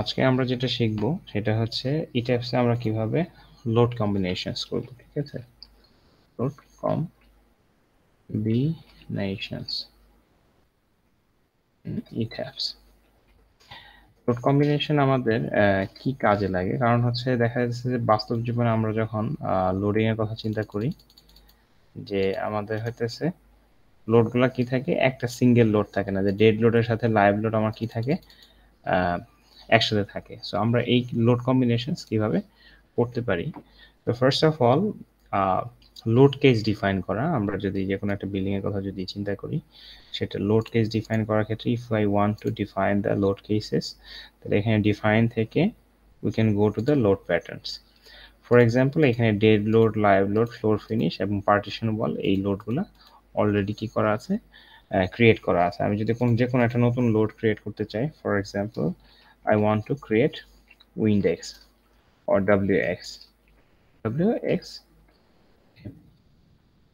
আজকে আমরা যেটা শিখব সেটা হচ্ছে ই আমরা কীভাবে লোড কম্বিনেশনস করব, ঠিক আছে? Load combinations ETABS load combination আমাদের কি কাজে লাগে? কারণ হচ্ছে দেখা যাচ্ছে যে বাস্তব জীবনে আমরা যখন লোডিং এর কথা চিন্তা করি, যে আমাদের হইতেছে লোডগুলো কি থাকে? একটা সিঙ্গেল লোড থাকে না। যে ডেড লোডের সাথে লাইভ লোড আমার কি থাকে? একসাথে থাকে। সো আমরা এই লোড কম্বিনেশনস কীভাবে করতে পারি? তো first of all load case define করা। আমরা যদি যে কোনো একটা বিল্ডিং এর কথা যদি চিন্তা করি, সেটা লোড কেস ডিফাইন করার ক্ষেত্রে if I want to define the load cases তাহলে এখানে ডিফাইন থেকে we can go to the load patterns for example এখানে dead load live load floor finish এবং পার্টিশন বল এই লোডগুলো অলরেডি কি করা আছে? ক্রিয়েট করা আছে। আমি যদি কোন যে কোনো একটা নতুন লোড ক্রিয়েট করতে চাই for example I want to create Windex or WX. WX.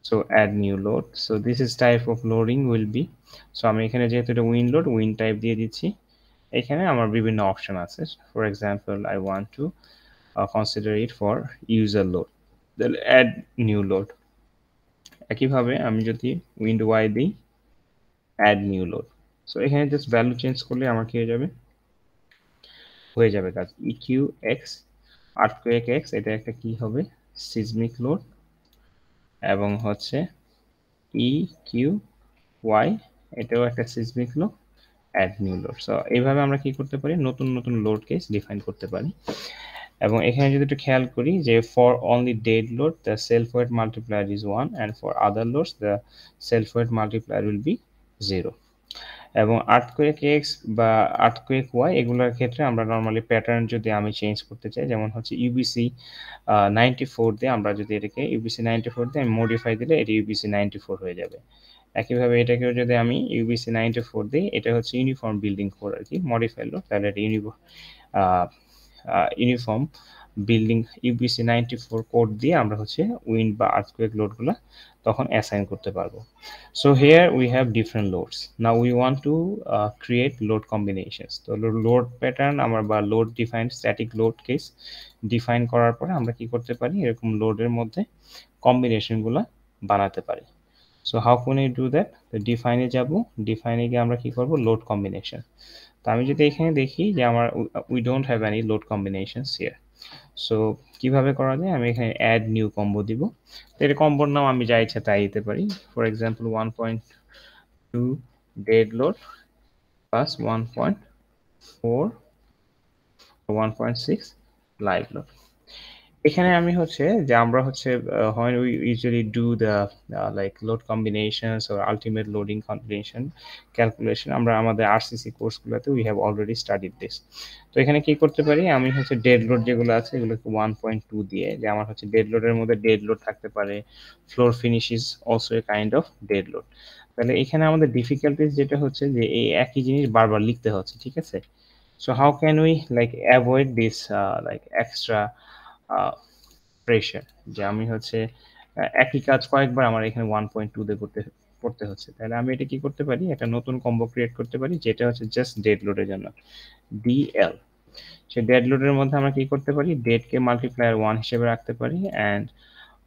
So add new load. So this is type of loading will be. So আমি এখানে যেহেতু এটা উইন লোড উইন টাইপ দিয়ে দিচ্ছি এখানে আমার বিভিন্ন অপশন আছে for example I want to consider it for user load add new load একইভাবে আমি যদি উইন্ড ওয়াই দিই অ্যাড নিউ লোড সো এখানে জাস্ট ভ্যালু চেঞ্জ করলে আমার কি হয়ে যাবে হয়ে যাবে কাজ ইকিউ এক্স আর্থকুয়েক এক্স এটা একটা কি হবে? সিজমিক লোড এবং হচ্ছে ই কিউ ওয়াই এটাও একটা seismic load add new load so এইভাবে আমরা কি করতে পারি? নতুন নতুন লোড কেস ডিফাইন করতে পারি। এবং এখানে যদি একটু খেয়াল করি যে for only dead load the self weight multiplier is one and for other loads the self weight multiplier will be zero এবং আর্থকুয়েক এক্স বা আর্থকুয়েক ওয়াই এগুলোর ক্ষেত্রে আমরা নর্মালি প্যাটার্ন যদি আমি চেঞ্জ করতে চাই, যেমন হচ্ছে ইউবিসি নাইনটি ফোর দিয়ে আমরা যদি এটাকে ইউবিসি নাইনটি ফোর দিয়ে আমি মডিফাই দিলে এটি ইউবিসি নাইনটি ফোর হয়ে যাবে। একইভাবে এটাকেও যদি আমি ইউবিসি নাইনটি ফোর দিই, এটা হচ্ছে ইউনিফর্ম বিল্ডিং কোড আর কি মডিফাই লো তাহলে এটা uniform building UBC ninety four code দিয়ে আমরা হচ্ছে উইন্ড বা আর্থকুয়েক লোডগুলো তখন অ্যাসাইন করতে পারব। So here we have different loads না we want to create load combinations তো লোড প্যাটার্ন আমার বা load define static load case define করার পরে আমরা কি করতে পারি? এরকম লোডের মধ্যে কম্বিনেশনগুলো বানাতে পারি। So how can you do that তো ডিফাইনে যাব। ডিফাইনে গিয়ে আমরা কি করব? লোড কম্বিনেশন তো আমি যদি এখানে দেখি যে আমার we don't have any load combinations here so কীভাবে করা যায়? আমি এখানে অ্যাড নিউ কম্বো দিব। তো এটা কম্বোর নাম আমি যা ইচ্ছা তাই দিতে পারি। For example one point two dead load plus one point four one point six live load এখানে আমি হচ্ছে যে আমরা হচ্ছে হয় we usually do the like load combinations or ultimate loading combination calculation আমরা আমাদের RCC কোর্সগুলোতে we have already studied this তো এখানে কি করতে পারি? আমি হচ্ছে ডেড লোড যেগুলো আছে এগুলোকে ওয়ান পয়েন্ট টু দিয়ে, যে আমার হচ্ছে ডেড লোডের মধ্যে ডেড লোড থাকতে পারে floor finish is also a kind of dead load তাহলে এখানে আমাদের ডিফিকাল্টিস যেটা হচ্ছে যে এই একই জিনিস বারবার লিখতে হচ্ছে, ঠিক আছে? So how can we like avoid this like extra pressure যে আমি হচ্ছে একই কাজ কয়েকবার আমার এখানে ওয়ান পয়েন্ট টু দিয়ে করতে করতে হচ্ছে। তাহলে আমি এটা কি করতে পারি? একটা নতুন কম্বো ক্রিয়েট করতে পারি, যেটা হচ্ছে জাস্ট ডেড লোডের জন্য। ডিএল সে ডেড লোডের মধ্যে আমরা কি করতে পারি? ডেটকে মাল্টিপ্লায়ার ওয়ান হিসেবে রাখতে পারি অ্যান্ড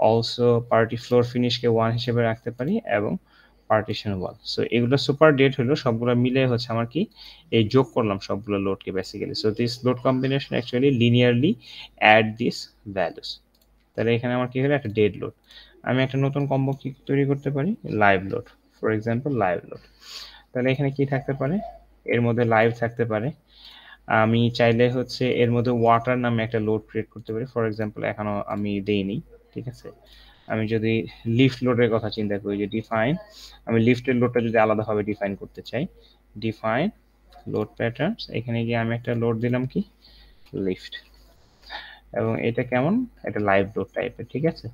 অলসো পার্টি ফ্লোর ফিনিশকে ওয়ান হিসেবে রাখতে পারি, এবং পার্টিশন ওয়াল সো এগুলো সুপার ডেট হলো, সবগুলো মিলে হচ্ছে আমার কি, এই যোগ করলাম সবগুলো লোডকে basically so this load combination actually linearly add this values তাহলে এখানে আমার কি হলো, একটা ডেড লোড আমি একটা নতুন কম্বো কি তৈরি করতে পারি? Live load for example live load তাহলে এখানে কি থাকতে পারে? এর মধ্যে লাইভ থাকতে পারে। আমি চাইলে হচ্ছে এর মধ্যে ওয়াটার নামে একটা লোড ক্রিয়েট করতে পারি। ফর এক্সাম্পল এখনও আমি দেইনি, ঠিক আছে? আমি যদি লিফট লোডের কথা চিন্তা করি যে ডিফাইন আমি লিফটের লোডটা যদি আলাদাভাবে ডিফাইন করতে চাই ডিফাইন লোড প্যাটার্নস এখানে গিয়ে আমি একটা লোড দিলাম কি? লিফট। এবং এটা কেমন? এটা লাইভ লোড টাইপের ঠিক আছে?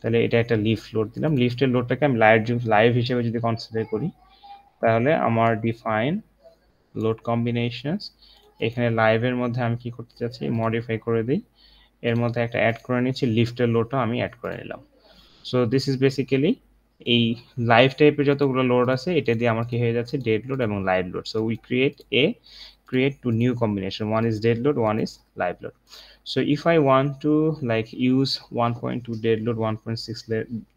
তাহলে এটা একটা লিফট লোড দিলাম। লিফটের লোডটাকে আমি লাইভ লাইভ হিসেবে যদি কনসিডার করি, তাহলে আমার ডিফাইন লোড কম্বিনেশনস এখানে লাইভের মধ্যে আমি কি করতে চাচ্ছি? মডিফাই করে দিই। এর মধ্যে একটা অ্যাড করে নিচ্ছি, লিফটের লোডটাও আমি অ্যাড করে নিলাম। সো দিস ইজ বেসিক্যালি এই লাইভ টাইপের যতগুলো লোড আছে, এটা দিয়ে আমার কি হয়ে যাচ্ছে? ডেড লোড এবং live load so we create a create two new combination. One is dead load, one is live load. So, if i want to, like, use 1.2 dead load 1.6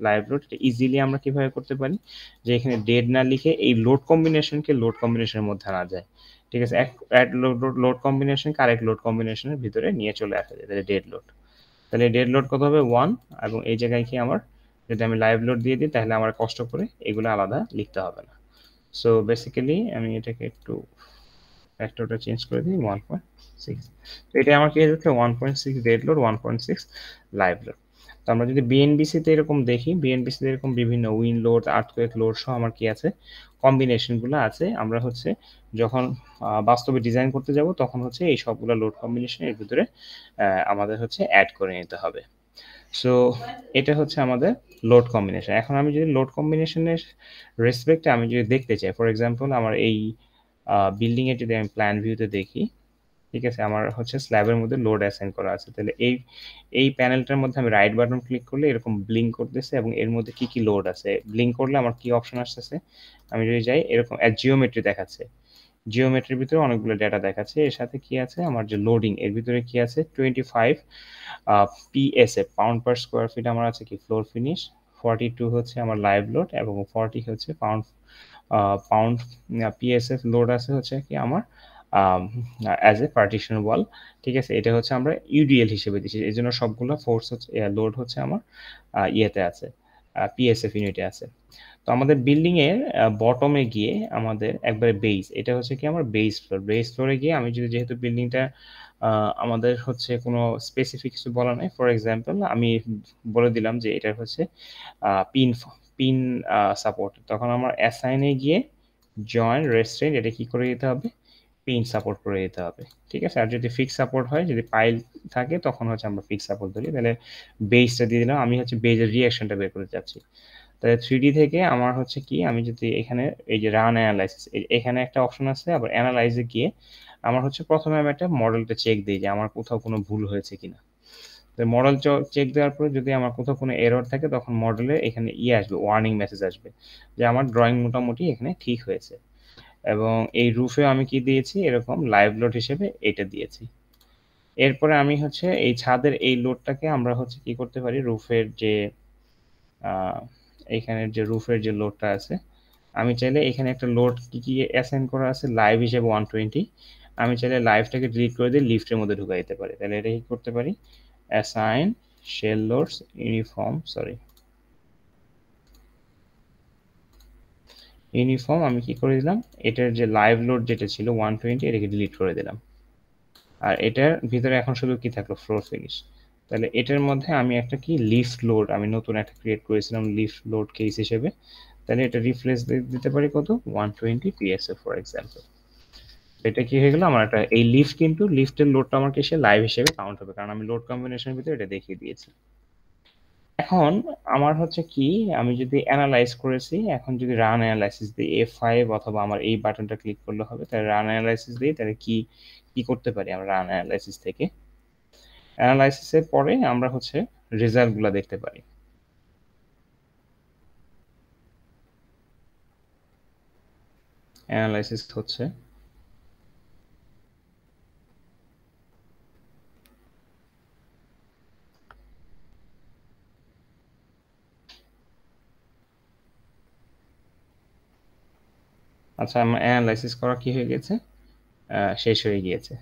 live load easily আমরা কীভাবে করতে পারি? যে এখানে dead না লিখে এই load কম্বিনেশনকে load কম্বিনেশনের মধ্যে আনা যায়। ঠিক আছে? এক load load combination correct load কম্বিনেশনের ভিতরে নিয়ে চলে আসা যায়। তাহলে ডেড লোড তাহলে ডেড লোড কত হবে? ওয়ান এবং এই জায়গায় কি আমার যদি আমি লাইভ লোড দিয়ে দিই, তাহলে আমার কষ্ট করে এগুলো আলাদা লিখতে হবে না। সো বেসিক্যালি আমি এটাকে একটু ফ্যাক্টরটা চেঞ্জ করে দিই ওয়ান পয়েন্ট সিক্স তো এটা আমার কি হচ্ছে one point six dead load one point six live load তো আমরা যদি বিএনবিসিতে এরকম দেখি বিএনবিসিতে এরকম বিভিন্ন উইন লোড আর্থকোয়েক লোড সহ আমার কি আছে? কম্বিনেশনগুলো আছে। আমরা হচ্ছে যখন বাস্তবে ডিজাইন করতে যাব, তখন হচ্ছে এই সবগুলো লোড কম্বিনেশন এর ভিতরে আমাদের হচ্ছে অ্যাড করে নিতে হবে। সো এটা হচ্ছে আমাদের লোড কম্বিনেশন এখন আমি যদি লোড কম্বিনেশনের রেসপেক্টে আমি যদি দেখতে চাই ফর এক্সাম্পল আমার এই বিল্ডিংয়ের যদি আমি প্ল্যান ভিউতে দেখি, ঠিক আছে? আমার হচ্ছে স্ল্যাবের মধ্যে লোড অ্যাসাইন করা আছে। তাহলে এই এই প্যানেলটার মধ্যে আমি রাইট বাটন ক্লিক করলে এরকম ব্লিঙ্ক করতেছে এবং এর মধ্যে কি কি লোড আছে? ব্লিঙ্ক করলে আমার কি অপশন আসতেছে? আমি যদি যাই, এরকম জিওমেট্রি দেখাচ্ছে। জিওমেট্রির ভিতরে অনেকগুলো ডেটা দেখাচ্ছে। এর সাথে কি আছে? আমার যে লোডিং এর ভিতরে কি আছে? Twenty five PSF pound per square feet আমার আছে কি? ফ্লোর ফিনিশ ফর্টি টু হচ্ছে আমার লাইভ লোড এবং ফর্টি হচ্ছে পাউন্ড পাউন্ড পিএসএফ লোড আছে হচ্ছে কি আমার অ্যাজ এ পার্টিশন ওয়াল ঠিক আছে? এটা হচ্ছে আমরা ইউডিএল হিসেবে দিচ্ছি। এই জন্য সবগুলো ফোর্স হচ্ছে লোড হচ্ছে আমার ইয়েতে আছে। পিএসএফ ইউনিটে আছে। তো আমাদের বিল্ডিং এর বটমে গিয়ে আমাদের একবারে বেস এটা হচ্ছে কি আমার বেস ফ্লোর বেস ফ্লোরে গিয়ে আমি যদি যেহেতু বিল্ডিংটা আমাদের হচ্ছে কোনো স্পেসিফিক কিছু বলা নাই ফর এক্সাম্পল আমি বলে দিলাম যে এটা হচ্ছে পিন পিন সাপোর্ট তখন আমার অ্যাসাইনে গিয়ে জয়েন্ট রেস্টুরেন্ট এটা কি করে দিতে হবে? পিন সাপোর্ট করে দিতে হবে। ঠিক আছে? আর যদি ফিক্স সাপোর্ট হয়, যদি পাইল থাকে, তখন হচ্ছে আমরা ফিক্স সাপোর্ট ধরি। তাহলে বেসটা দিয়ে দিলাম, আমি হচ্ছে বেজের রিয়াকশনটা বের করতে চাচ্ছি। তাহলে থ্রি থেকে আমার হচ্ছে কি, আমি যদি এখানে এই যে রান অ্যানালাইসিস এখানে একটা অপশন আছে, আবার অ্যানালাইজে গিয়ে আমার হচ্ছে প্রথমে আমি একটা মডেলটা চেক দিই যে আমার কোথাও কোনো ভুল হয়েছে কিনা। তো মডেল চেক দেওয়ার পরে যদি আমার কোথাও কোনো এরর থাকে, তখন মডেলে এখানে ইয়ে আসবে ওয়ার্নিং মেসেজ আসবে যে আমার ড্রয়িং মোটামুটি এখানে ঠিক হয়েছে। এবং এই রুফে আমি কি দিয়েছি? এরকম লাইভ লোড হিসেবে এটা দিয়েছি। এরপরে আমি হচ্ছে এই ছাদের এই লোডটাকে আমরা হচ্ছে কি করতে পারি? রুফের যে এইখানের যে রুফের যে লোডটা আছে, আমি চাইলে এখানে একটা লোড কি কি অ্যাসাইন করা আছে? লাইভ হিসেবে ওয়ান টোয়েন্টি আমি চাইলে লাইভটাকে ডিলিট করে দিয়ে লিফটের মধ্যে ঢুকাই দিতে পারি। তাহলে এটা কি করতে পারি? Assign shell loads uniform sorry uniform আমি কি করে দিলাম? এটার যে লাইভ লোড যেটা ছিল ওয়ান টোয়েন্টি এটাকে ডিলিট করে দিলাম। আর এটার ভিতরে এখন শুধু কি থাকল? ফ্লোর ফিনিশ তাহলে এটার মধ্যে আমি একটা কি? লিফ লোড আমি নতুন একটা ক্রিয়েট করেছিলাম লিফ লোড কেস হিসেবে। তাহলে এটা রিফ্রেশ দিতে পারি কত? One twenty PSA for example এটা কি হয়ে গেল? আমার একটা, এই লিফট কিন্তু লিফটের লোডটা আমার এসে লাইভ হিসেবে কাউন্ট হবে। কারণ আমি লোড কম্বিনেশনের ভিতরে এটা দেখিয়ে দিয়েছি। এখন আমার হচ্ছে কি, আমি যদি অ্যানালাইজ করেছি, এখন যদি রান অ্যানালাইসিস দিই এফ ফাইভ অথবা আমার এই বাটনটা ক্লিক করলে হবে, তাহলে রান অ্যানালাইসিস দিই, তাহলে কি কি করতে পারি আমরা রান অ্যানালাইসিস থেকে? অ্যানালাইসিসের পরে আমরা হচ্ছে রেজাল্টগুলো দেখতে পারি। অ্যানালাইসিস হচ্ছে আচ্ছা আমার অ্যানালাইসিস করা কি হয়ে গেছে? শেষ হয়ে গিয়েছে।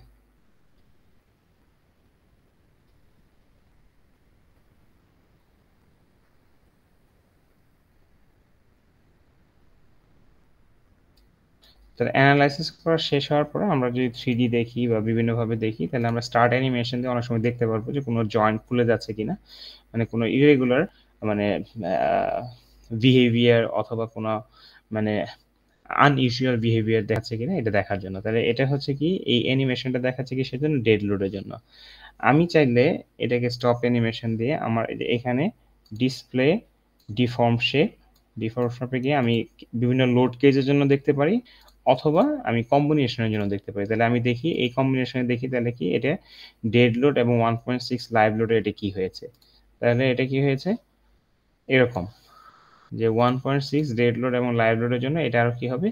তাহলে অ্যানালাইসিস করা শেষ হওয়ার পরে আমরা যদি থ্রি দেখি বা বিভিন্নভাবে দেখি, তাহলে আমরা স্টার্ট অ্যানিমেশন দিয়ে অনেক সময় দেখতে পারব যে কোনো জয়েন্ট খুলে যাচ্ছে কিনা। মানে কোনো ইরেগুলার মানে বিহেভিয়ার অথবা কোনো মানে আনইউজুয়াল বিহেভিয়ার দেখাচ্ছে কিনা এটা দেখার জন্য। তাহলে এটা হচ্ছে কি, এই অ্যানিমেশনটা দেখাচ্ছে কি সেজন্য ডেড লোডের জন্য। আমি চাইলে এটাকে স্টপ অ্যানিমেশন দিয়ে আমার এখানে ডিসপ্লে ডিফর্ম শেপ ডিফর্ম শেপে গিয়ে আমি বিভিন্ন লোড কেজের জন্য দেখতে পারি, অথবা আমি কম্বিনেশনের জন্য দেখতে পারি। তাহলে আমি দেখি, এই কম্বিনেশনে দেখি তাহলে কি এটা ডেড লোড এবং ওয়ান পয়েন্ট সিক্স লাইভ লোডে এটা কি হয়েছে? তাহলে এটা কি হয়েছে? এরকম। যে one point six dead load এবং লাইভ লোডের জন্য এটা আরও কী হবে?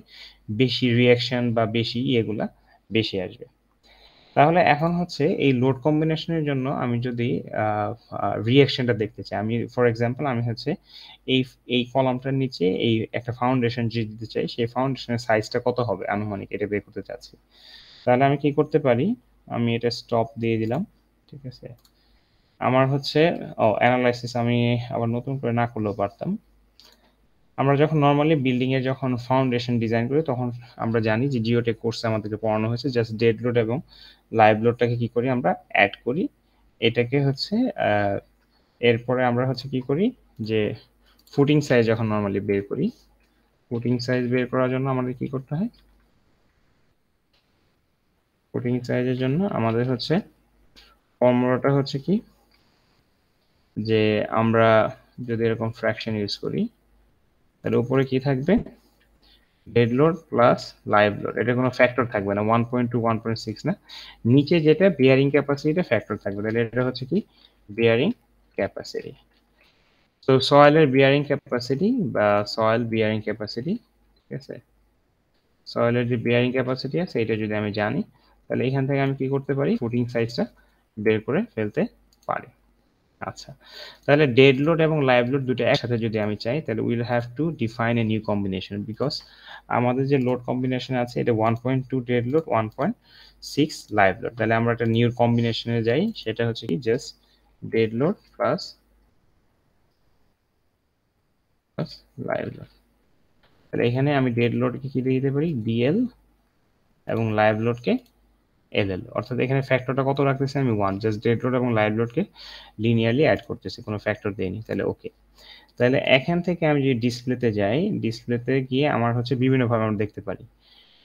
বেশি রিয়াকশন বা বেশি ইয়েগুলা বেশি আসবে। তাহলে এখন হচ্ছে এই লোড কম্বিনেশনের জন্য আমি যদি রিয়াকশনটা দেখতে চাই। আমি ফর এক্সাম্পল আমি হচ্ছে এই এই কলামটার নিচে এই একটা ফাউন্ডেশন যে দিতে চাই, সেই ফাউন্ডেশনের সাইজটা কত হবে আনুমানিক এটা বের করতে চাচ্ছি। তাহলে আমি কি করতে পারি? আমি এটা স্টপ দিয়ে দিলাম, ঠিক আছে? আমার হচ্ছে, ও অ্যানালাইসিস আমি আবার নতুন করে না করলেও পারতাম। আমরা যখন নর্মালি বিল্ডিং এর যখন ফাউন্ডেশন ডিজাইন করি, তখন আমরা জানি যে জিওটেক কোর্সে আমাদেরকে পড়ানো হয়েছে। জাস্ট ডেড লোড এবং লাইভ লোডটাকে কি করি আমরা অ্যাড করি। এটাকে হচ্ছে এরপরে আমরা হচ্ছে কি করি যে ফুটিং সাইজ যখন নর্মালি বের করি ফুটিং সাইজ বের করার জন্য আমাদের কি করতে হয়? ফুটিং সাইজের জন্য আমাদের হচ্ছে ফর্মুলাটা হচ্ছে কি? যে আমরা যদি এরকম ফ্র্যাকশন ইউজ করি তাহলে উপরে কি থাকবে? Dead load plus live load এটা কোনো ফ্যাক্টর থাকবে না one point two one point six না। নিচে যেটা বিয়ারিং ক্যাপাসিটিটা ফ্যাক্টর থাকবে। তাহলে এটা হচ্ছে কি? বিয়ারিং ক্যাপাসিটি তো সয়েলের বিয়ারিং ক্যাপাসিটি বা সয়েল বিয়ারিং ক্যাপাসিটি ঠিক আছে? সয়েলের যে বিয়ারিং ক্যাপাসিটি আছে, এটা যদি আমি জানি, তাহলে এখান থেকে আমি কি করতে পারি? ফুটিং সাইজটা বের করে ফেলতে পারি। আচ্ছা তাহলে ডেড লোড এবং লাইভ লোড দুটো একসাথে যদি আমি চাই, তাহলে will have to define a new combination because আমাদের যে লোড কম্বিনেশন আছে, এটা one point two dead load one point six live load তাহলে আমরা একটা নিউ কম্বিনেশনে যাই, সেটা হচ্ছে কি just dead load plus live load তাহলে এখানে আমি ডেড লোডকে কি দিয়ে দিতে পারি? ডিএল এবং লাইভ লোডকে এল এল অর্থাৎ এখানে ফ্যাক্টরটা কত রাখতেছি আমি? ওয়ান জাস্ট ডেড লোড এবং লাইভ লোডকে লিনিয়ারলি অ্যাড করতেছি, কোনো ফ্যাক্টর দেয়নি তাহলে ওকে তাহলে এখান থেকে আমি যদি ডিসপ্লেতে যাই ডিসপ্লেতে গিয়ে আমার হচ্ছে বিভিন্নভাবে আমরা দেখতে পারি।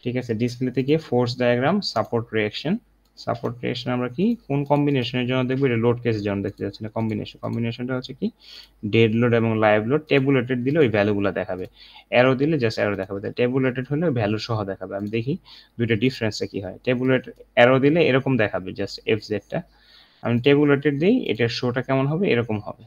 ঠিক আছে? ডিসপ্লেতে গিয়ে force diagram support reaction support reaction আমরা কি? কোন কম্বিনেশনের জন্য দেখব? এটা লোড কেসের জন্য দেখতে যাচ্ছি। না কম্বিনেশন কম্বিনেশনটা হচ্ছে কি? ডেড লোড এবং লাইভ লোড টেবুলেটেড দিলে ওই ভ্যালুগুলো দেখাবে। অ্যারো দিলে জাস্ট অ্যারো দেখাবে। টেবুলেটেড হলে ভ্যালু সহ দেখাবে। আমি দেখি দুইটা ডিফারেন্সটা কি হয়। টেবুলেট অ্যারো দিলে এরকম দেখাবে জাস্ট এফ জেডটা আমি টেবুলেটেড দিই এটার শোটা কেমন হবে? এরকম হবে।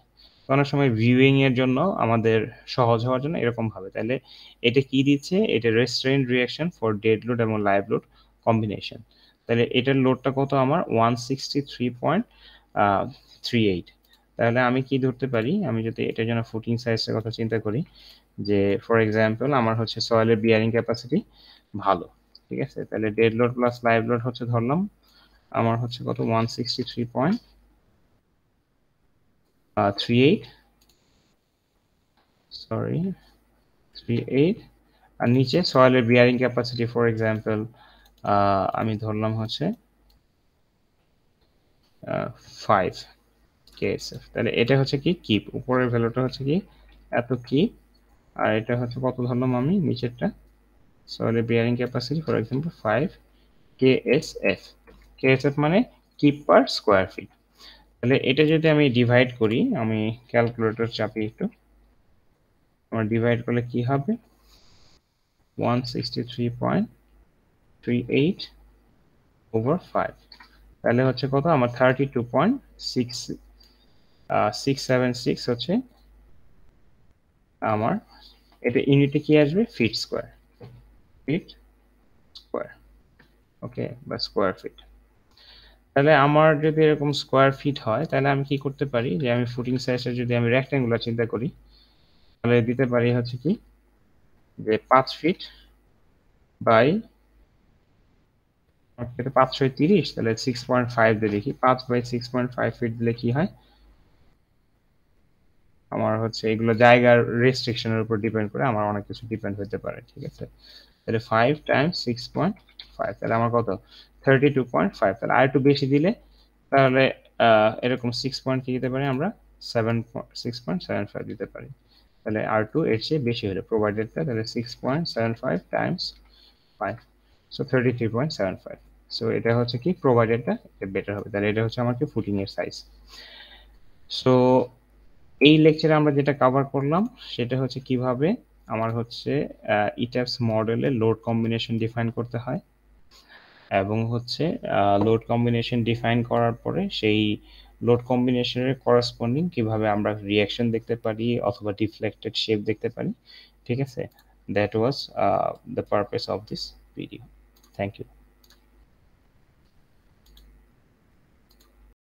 অনেক সময় ভিউইং এর জন্য আমাদের সহজ হওয়ার জন্য এরকম ভাবে তাহলে এটা কি দিচ্ছে? এটা resultant reaction for dead load এবং লাইভ লোড কম্বিনেশন তাহলে এটার লোডটা কত আমার? One sixty three point three eight তাহলে আমি কি ধরতে পারি? আমি যদি এটার জন্য ফুটিং সাইজের কথা চিন্তা করি, যে ফর এক্সাম্পল আমার হচ্ছে সয়েলের বিয়ারিং ক্যাপাসিটি ভালো, ঠিক আছে? তাহলে dead load plus live load হচ্ছে ধরলাম, আমার হচ্ছে কত? One sixty three point three eight sorry three eight আর নিচে সয়েলের বিয়ারিং ক্যাপাসিটি ফর এক্সাম্পল আমি ধরলাম হচ্ছে ফাইভ কেএসএফ তাহলে এটা হচ্ছে কি কিপ উপরের ভ্যালুটা হচ্ছে কি এত কিপ আর এটা হচ্ছে কত ধরলাম আমি নিচেরটা? সয়েলের bearing capacity for example five KSF KSF মানে কিপ পার স্কোয়ার ফিট তাহলে এটা যদি আমি ডিভাইড করি, আমি ক্যালকুলেটর চাপি একটু, আমার ডিভাইড করলে কি হবে? One sixty three point three eight over five তাহলে হচ্ছে কত? আমার thirty two point six six seven six হচ্ছে আমার, এটা ইউনিটে কি আসবে? Feet square feet square okay বা স্কোয়ার ফিট তাহলে আমার যদি এরকম স্কোয়ার ফিট হয়, তাহলে আমি কি করতে পারি? যে আমি ফুটিং সাইজটা যদি আমি রেক্ট্যাঙ্গুলার চিন্তা করি, তাহলে দিতে পারি হচ্ছে কি? যে পাঁচ ফিট বাই পাঁচশো তিরিশ, তাহলে সিক্স পয়েন্ট ফাইভ দিয়ে দেখি। পাঁচ by six point five feet দিলে কি হয়? আমার হচ্ছে এগুলো জায়গার রেস্ট্রিকশনের উপর ডিপেন্ড করে আমার অনেক কিছু ডিপেন্ড হতে পারে, ঠিক আছে? তাহলে five times six point five তাহলে আমার কত? থার্টি টু পয়েন্ট ফাইভ তাহলে আর একটু বেশি দিলে, তাহলে এরকম সিক্স পয়েন্ট কি দিতে পারি আমরা? Seven six point seven five দিতে পারি। তাহলে আর টু এর চেয়ে বেশি হলে প্রোভাইডেডটা তাহলে six point seven five times five so thirty three point seven five so এটা হচ্ছে কি? প্রোভাইডেডটা বেটার হবে। তাহলে এটা হচ্ছে আমার কি ফুটিং এর সাইজ সো এই লেকচারে আমরা যেটা কভার করলাম, সেটা হচ্ছে কীভাবে আমার হচ্ছে ইটাপস মডেলে লোড কম্বিনেশন ডিফাইন করতে হয় এবং হচ্ছে লোড কম্বিনেশন ডিফাইন করার পরে সেই লোড কম্বিনেশনের করাসপন্ডিং কীভাবে আমরা রিয়াকশন দেখতে পারি অথবা ডিফ্লেক্টেড শেপ দেখতে পারি। ঠিক আছে? That was the purpose of this video thank you